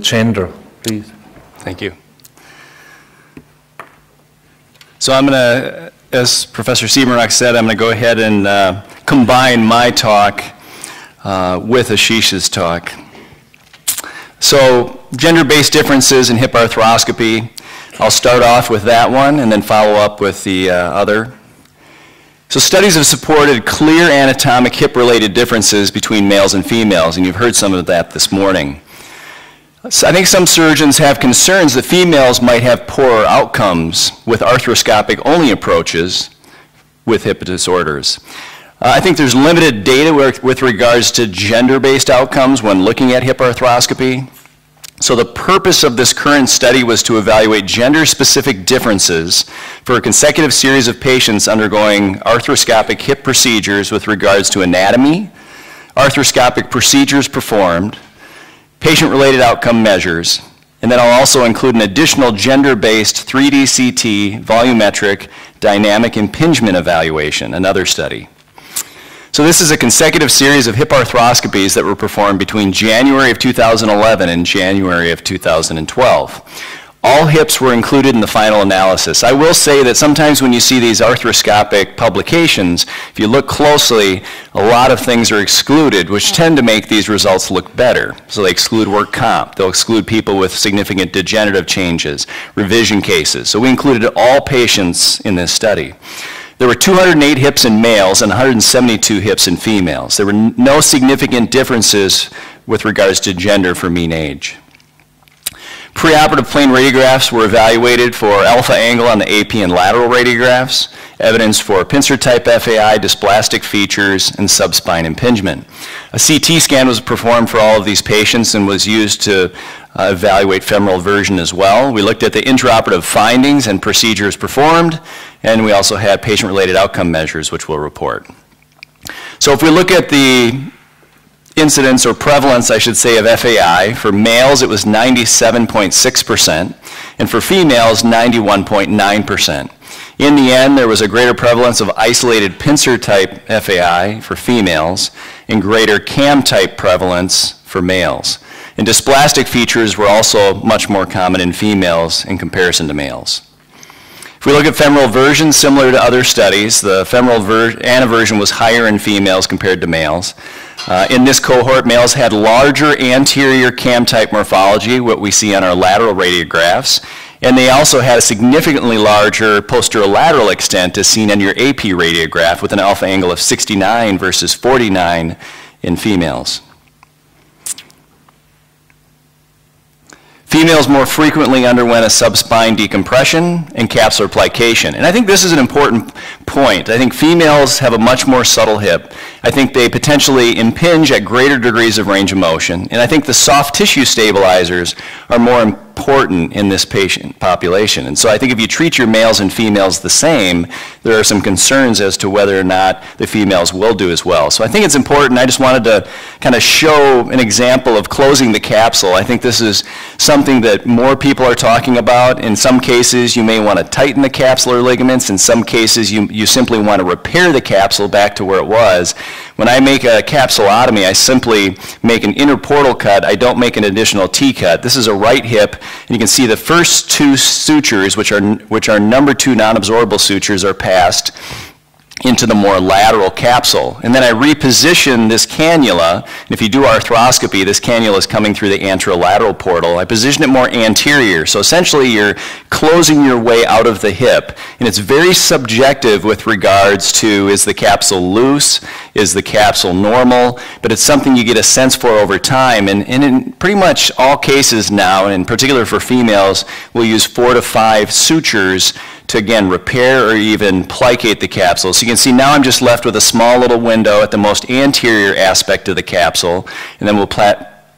gender, please. Thank you. So I'm going to, as Professor Siebenrock said, I'm going to go ahead and uh, combine my talk uh, with Asheesh's talk. So gender-based differences in hip arthroscopy, I'll start off with that one and then follow up with the uh, other. So studies have supported clear anatomic hip-related differences between males and females, and you've heard some of that this morning. I think some surgeons have concerns that females might have poorer outcomes with arthroscopic only approaches with hip disorders. Uh, I think there's limited data with regards to gender-based outcomes when looking at hip arthroscopy. So the purpose of this current study was to evaluate gender-specific differences for a consecutive series of patients undergoing arthroscopic hip procedures with regards to anatomy, arthroscopic procedures performed, patient-related outcome measures, and then I'll also include an additional gender-based 3D CT volumetric dynamic impingement evaluation, another study. So this is a consecutive series of hip arthroscopies that were performed between January of 2011 and January of 2012. All hips were included in the final analysis. I will say that sometimes when you see these arthroscopic publications, if you look closely, a lot of things are excluded, which tend to make these results look better. So they exclude work comp. They'll exclude people with significant degenerative changes, revision cases. So we included all patients in this study. There were 208 hips in males and 172 hips in females. There were no significant differences with regards to gender for mean age. Preoperative plain radiographs were evaluated for alpha angle on the AP and lateral radiographs, evidence for pincer type FAI, dysplastic features, and subspine impingement. A CT scan was performed for all of these patients and was used to uh, evaluate femoral version as well. We looked at the intraoperative findings and procedures performed, and we also had patient-related outcome measures, which we'll report. So if we look at the incidence or prevalence, I should say, of FAI. For males, it was 97.6%, and for females, 91.9%. In the end, there was a greater prevalence of isolated pincer type FAI for females and greater cam type prevalence for males. And dysplastic features were also much more common in females in comparison to males. If we look at femoral version, similar to other studies, the femoral anteversion was higher in females compared to males. Uh, in this cohort, males had larger anterior cam-type morphology, what we see on our lateral radiographs, and they also had a significantly larger posterolateral extent as seen on your AP radiograph with an alpha angle of 69 versus 49 in females. Females more frequently underwent a subspine decompression and capsular plication. And I think this is an important point. I think females have a much more subtle hip. I think they potentially impinge at greater degrees of range of motion. And I think the soft tissue stabilizers are more important in this patient population. And so I think if you treat your males and females the same, there are some concerns as to whether or not the females will do as well. So I think it's important. I just wanted to kind of show an example of closing the capsule. I think this is something that more people are talking about. In some cases, you may want to tighten the capsular ligaments. In some cases, you, you simply want to repair the capsule back to where it was. When I make a capsulotomy, I simply make an interportal cut. I don't make an additional T-cut. This is a right hip, and you can see the first two sutures, which are, which are number two non-absorbable sutures, are passed into the more lateral capsule. And then I reposition this cannula, and if you do arthroscopy, this cannula is coming through the anterolateral portal. I position it more anterior, so essentially you're closing your way out of the hip. And it's very subjective with regards to is the capsule loose, is the capsule normal, but it's something you get a sense for over time. And, and in pretty much all cases now, and in particular for females, we'll use four to five sutures to again repair or even plicate the capsule. So you can see now I'm just left with a small little window at the most anterior aspect of the capsule, and then we'll,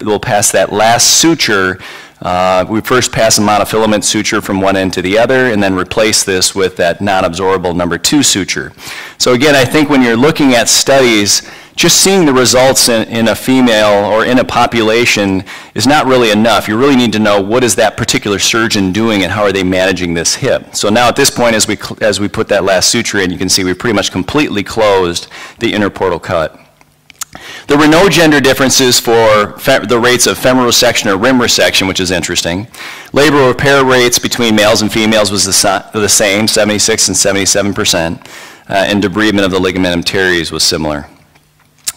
we'll pass that last suture uh, we first pass a monofilament suture from one end to the other and then replace this with that non-absorbable number two suture. So again, I think when you're looking at studies, just seeing the results in, in, a female or in a population is not really enough. You really need to know what is that particular surgeon doing and how are they managing this hip. So now at this point, as we, as we put that last suture in, you can see we've pretty much completely closed the interportal cut. There were no gender differences for the rates of femoral resection or rim resection, which is interesting. Labral repair rates between males and females was the, the same, 76 and 77 percent, uh, and debridement of the ligamentum teres was similar.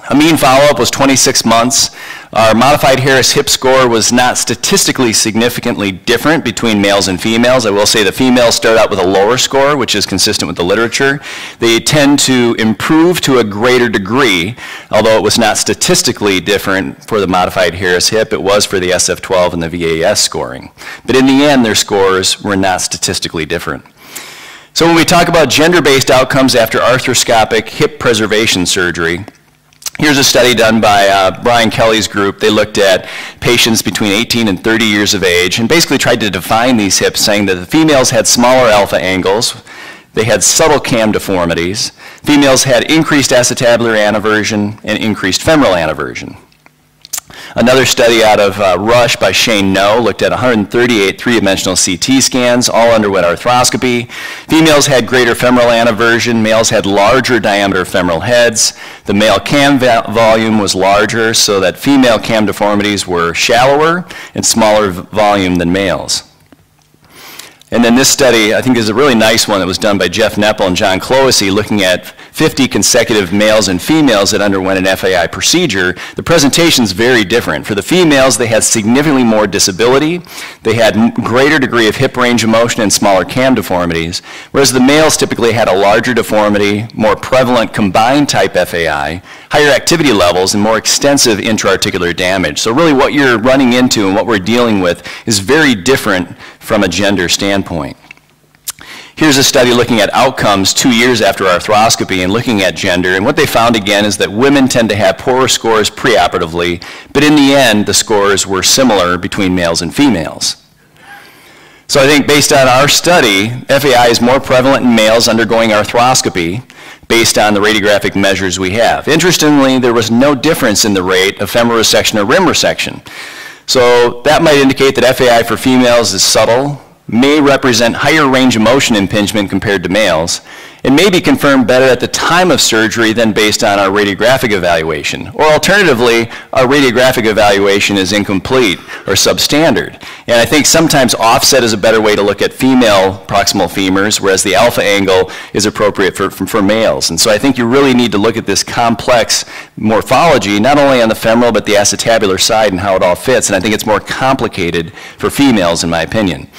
A mean follow-up was 26 months. Our modified Harris hip score was not statistically significantly different between males and females. I will say the females start out with a lower score, which is consistent with the literature. They tend to improve to a greater degree, although it was not statistically different for the modified Harris hip. It was for the SF-12 and the VAS scoring. But in the end, their scores were not statistically different. So when we talk about gender-based outcomes after arthroscopic hip preservation surgery, Here's a study done by uh, Bryan Kelly's group. They looked at patients between 18 and 30 years of age and basically tried to define these hips, saying that the females had smaller alpha angles, they had subtle cam deformities, females had increased acetabular anteversion and increased femoral anteversion. Another study out of uh, Rush by Shane Nho looked at 138 three-dimensional CT scans, all underwent arthroscopy. Females had greater femoral anteversion, males had larger diameter femoral heads. The male cam volume was larger, so that female cam deformities were shallower and smaller volume than males. And then this study, I think is a really nice one that was done by Jeff Nepple and John Clohisy looking at 50 consecutive males and females that underwent an FAI procedure. The presentation is very different. For the females, they had significantly more disability. They had greater degree of hip range of motion and smaller cam deformities, whereas the males typically had a larger deformity, more prevalent combined type FAI, higher activity levels, and more extensive intra-articular damage. So really what you're running into and what we're dealing with is very different from a gender standpoint. Here's a study looking at outcomes two years after arthroscopy and looking at gender, and what they found again is that women tend to have poorer scores preoperatively, but in the end, the scores were similar between males and females. So I think based on our study, FAI is more prevalent in males undergoing arthroscopy based on the radiographic measures we have. Interestingly, there was no difference in the rate of femoral resection or rim resection. So that might indicate that FAI for females is subtle, may represent higher range of motion impingement compared to males, and may be confirmed better at the time of surgery than based on our radiographic evaluation. Or alternatively, our radiographic evaluation is incomplete or substandard. And I think sometimes offset is a better way to look at female proximal femurs, whereas the alpha angle is appropriate for, for, for males. And so I think you really need to look at this complex morphology, not only on the femoral, but the acetabular side and how it all fits. And I think it's more complicated for females, in my opinion.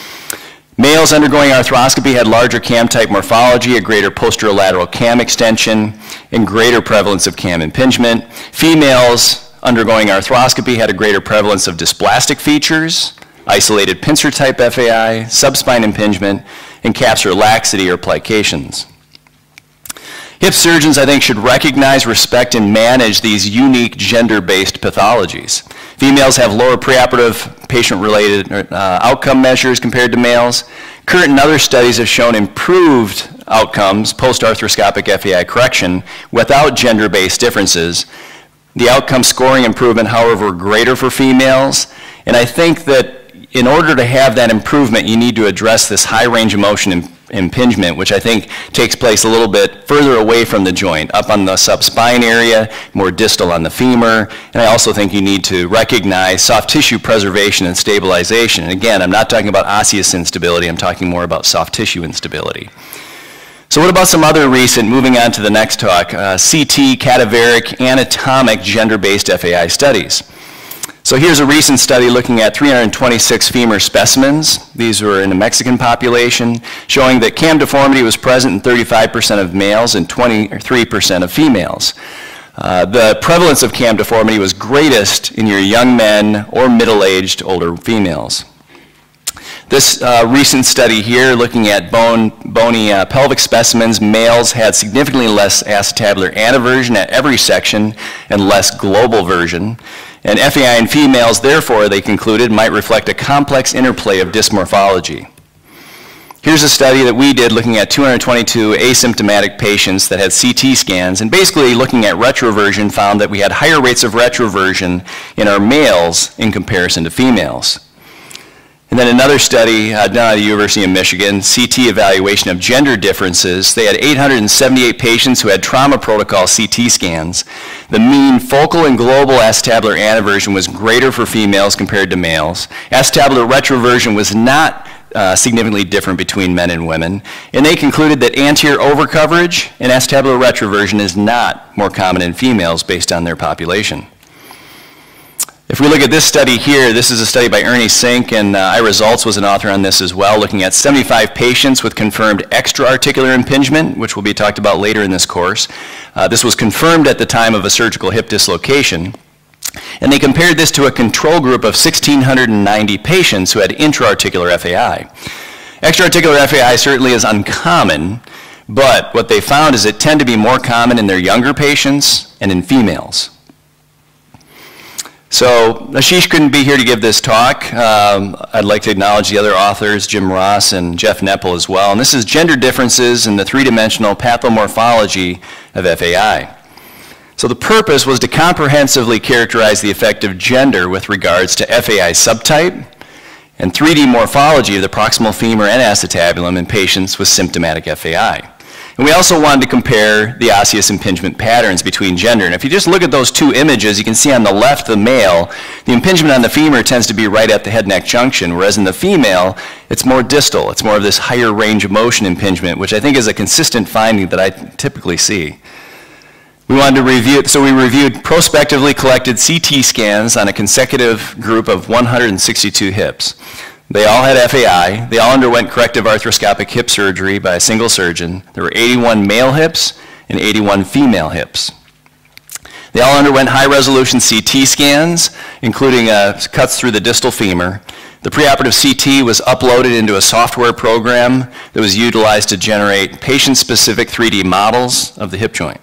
Males undergoing arthroscopy had larger cam-type morphology, a greater posterolateral cam extension, and greater prevalence of cam impingement. Females undergoing arthroscopy had a greater prevalence of dysplastic features, isolated pincer-type FAI, subspine impingement, and capsular laxity or plications. Hip surgeons, I think, should recognize, respect, and manage these unique gender-based pathologies. Females have lower preoperative patient-related uh, outcome measures compared to males. Current and other studies have shown improved outcomes post-arthroscopic FAI correction without gender-based differences. The outcome scoring improvement, however, greater for females. And I think that in order to have that improvement, you need to address this high range of motion impingement, which I think takes place a little bit further away from the joint, up on the subspine area, more distal on the femur. And I also think you need to recognize soft tissue preservation and stabilization. And again, I'm not talking about osseous instability, I'm talking more about soft tissue instability. So what about some other recent, moving on to the next talk, uh, CT, cadaveric, anatomic, gender-based FAI studies. So here's a recent study looking at 326 femur specimens. These were in a Mexican population, showing that cam deformity was present in 35% of males and 23% of females. Uh, the prevalence of cam deformity was greatest in your young men or middle-aged older females. This uh, recent study here, looking at bone, bony uh, pelvic specimens, males had significantly less acetabular anteversion at every section and less global version. And FAI in females, therefore, they concluded, might reflect a complex interplay of dysmorphology. Here's a study that we did looking at 222 asymptomatic patients that had CT scans, and basically looking at retroversion found that we had higher rates of retroversion in our males in comparison to females. And then another study uh, done at the University of Michigan, CT evaluation of gender differences. They had 878 patients who had trauma protocol CT scans. The mean focal and global acetabular anteversion was greater for females compared to males. Acetabular retroversion was not uh, significantly different between men and women. And they concluded that anterior overcoverage and acetabular retroversion is not more common in females based on their population. If we look at this study here, this is a study by Ernie Sink, and uh, Ira Zaltz was an author on this as well, looking at 75 patients with confirmed extra-articular impingement, which will be talked about later in this course. Uh, this was confirmed at the time of a surgical hip dislocation. And they compared this to a control group of 1,690 patients who had intra-articular FAI. Extra-articular FAI certainly is uncommon, but what they found is it tend to be more common in their younger patients and in females. So Asheesh couldn't be here to give this talk. Um, I'd like to acknowledge the other authors, Jim Ross and Jeff Nepple as well. And this is gender differences in the three-dimensional pathomorphology of FAI. So the purpose was to comprehensively characterize the effect of gender with regards to FAI subtype and 3D morphology of the proximal femur and acetabulum in patients with symptomatic FAI. And we also wanted to compare the osseous impingement patterns between gender. And if you just look at those two images, you can see on the left, the male, the impingement on the femur tends to be right at the head-neck junction, whereas in the female, it's more distal. It's more of this higher range of motion impingement, which I think is a consistent finding that I typically see. We wanted to review, so we reviewed prospectively collected CT scans on a consecutive group of 162 hips. They all had FAI. They all underwent corrective arthroscopic hip surgery by a single surgeon. There were 81 male hips and 81 female hips. They all underwent high-resolution CT scans, including uh, cuts through the distal femur. The preoperative CT was uploaded into a software program that was utilized to generate patient-specific 3D models of the hip joint.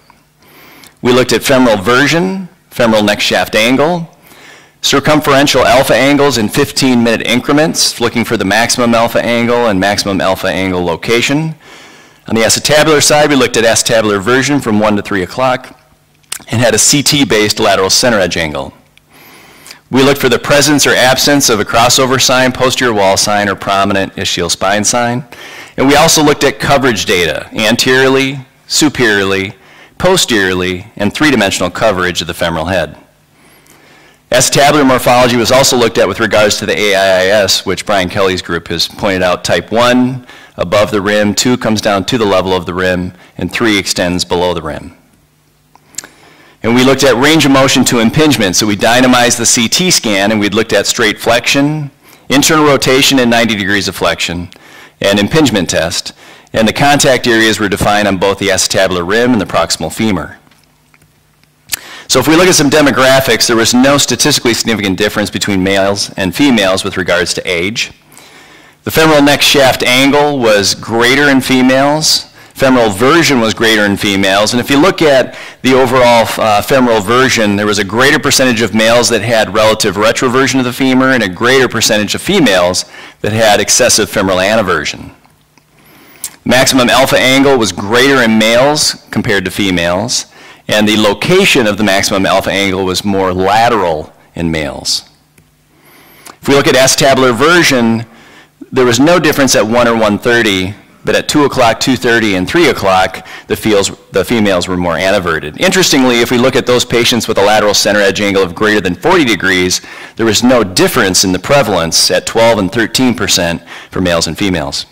We looked at femoral version, femoral neck shaft angle, circumferential alpha angles in 15-minute increments, looking for the maximum alpha angle and maximum alpha angle location. On the acetabular side, we looked at acetabular version from 1 to 3 o'clock and had a CT-based lateral center edge angle. We looked for the presence or absence of a crossover sign, posterior wall sign, or prominent ischial spine sign. And we also looked at coverage data, anteriorly, superiorly, posteriorly, and three-dimensional coverage of the femoral head. Acetabular morphology was also looked at with regards to the AIIS, which Bryan Kelly's group has pointed out. Type 1, above the rim, 2 comes down to the level of the rim, and 3 extends below the rim. And we looked at range of motion to impingement, so we dynamized the CT scan, and we looked at straight flexion, internal rotation and 90 degrees of flexion, and impingement test and the contact areas were defined on both the acetabular rim and the proximal femur. So if we look at some demographics, there was no statistically significant difference between males and females with regards to age. The femoral neck shaft angle was greater in females. Femoral version was greater in females. And if you look at the overall uh, femoral version, there was a greater percentage of males that had relative retroversion of the femur and a greater percentage of females that had excessive femoral anteversion. Maximum alpha angle was greater in males compared to females, and the location of the maximum alpha angle was more lateral in males. If we look at acetabular version, there was no difference at 1 or 130, but at 2 o'clock, 2.30, and 3 o'clock, the, the females were more anteverted. Interestingly, if we look at those patients with a lateral center edge angle of greater than 40 degrees, there was no difference in the prevalence at 12 and 13 percent for males and females.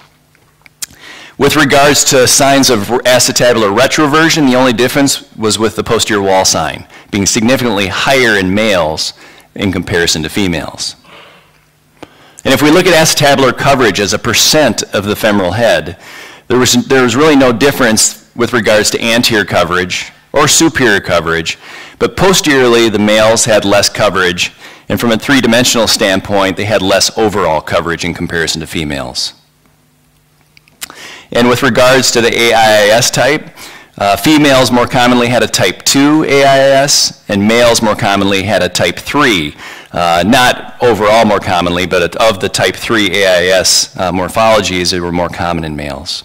With regards to signs of acetabular retroversion, the only difference was with the posterior wall sign, being significantly higher in males in comparison to females. And if we look at acetabular coverage as a percent of the femoral head, there was, there was really no difference with regards to anterior coverage or superior coverage, but posteriorly the males had less coverage, and from a three-dimensional standpoint, they had less overall coverage in comparison to females. And with regards to the AIIS type, uh, females more commonly had a type 2 AIIS, and males more commonly had a type 3. Uh, not overall more commonly, but of the type 3 AIS uh, morphologies, they were more common in males.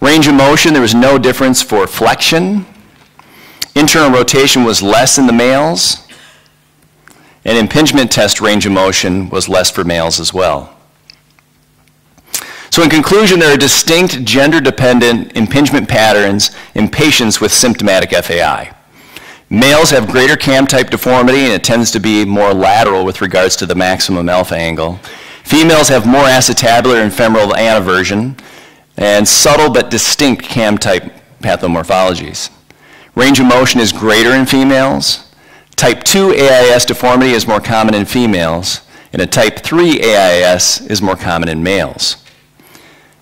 Range of motion, there was no difference for flexion. Internal rotation was less in the males. and impingement test range of motion was less for males as well. So in conclusion, there are distinct gender-dependent impingement patterns in patients with symptomatic FAI. Males have greater cam-type deformity, and it tends to be more lateral with regards to the maximum alpha angle. Females have more acetabular and femoral anteversion, and subtle but distinct cam-type pathomorphologies. Range of motion is greater in females. Type 2 AIS deformity is more common in females, and a type 3 AIS is more common in males.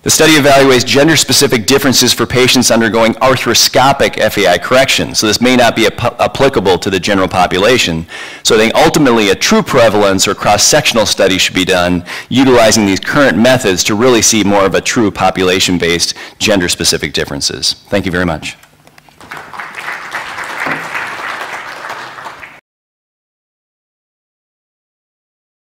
The study evaluates gender-specific differences for patients undergoing arthroscopic FAI correction, so this may not be applicable to the general population. So I think ultimately a true prevalence or cross-sectional study should be done utilizing these current methods to really see more of a true population-based gender-specific differences. Thank you very much.